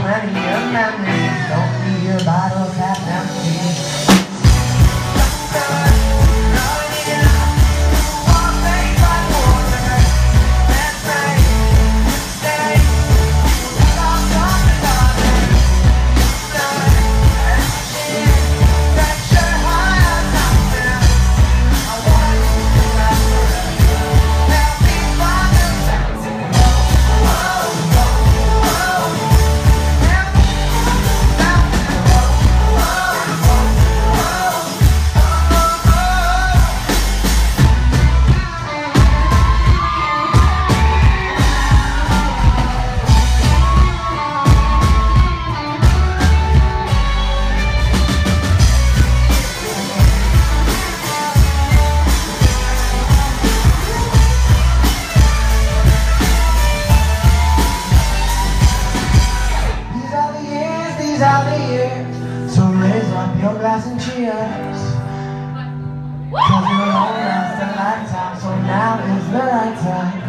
plenty of memories. days of the year. So raise up your glass and cheers. Cause you're only last a lifetime, so now is the right time.